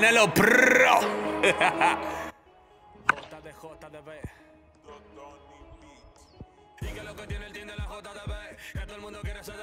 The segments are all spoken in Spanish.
Canelo Pro. Que lo que tiene el la JDB, que todo el mundo quiere ser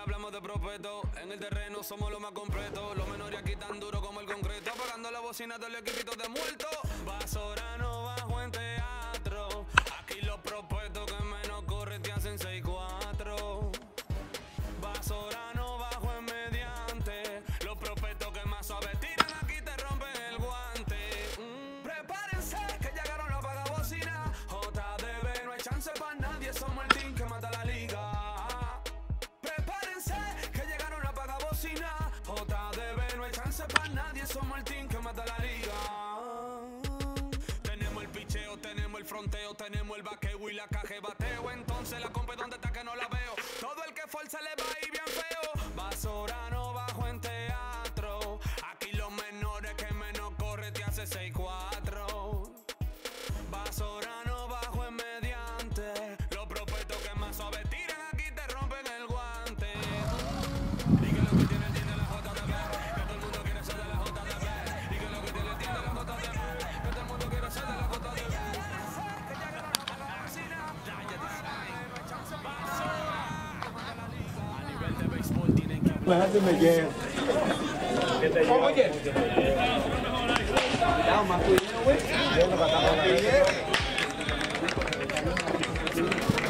Hablamos de propeto. En el terreno somos los más completos. Los menores aquí tan duro como el concreto. Apagando la bocina del equipito de muerto. Tenemos el vaqueo y la caja bateo. Entonces la compa donde está que no la veo. Todo el que fuerza le va a ir bien feo. Basorano bajo en teatro. Aquí los menores que menos corre te hace 6-4. La gente me llega. Oye. Más cuidado, güey.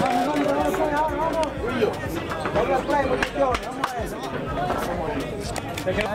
Vamos, vamos, vamos, vamos. Vamos a posiciones. Vamos a eso. Se queda